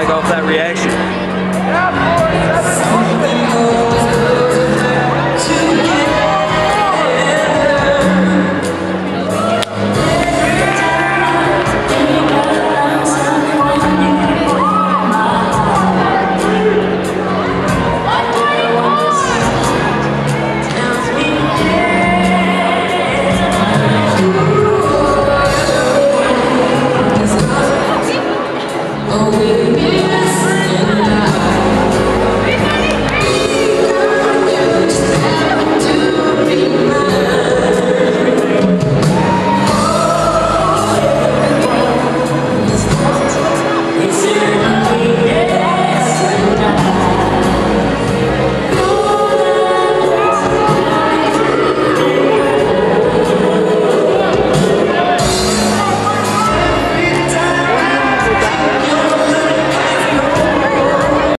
like off that reaction.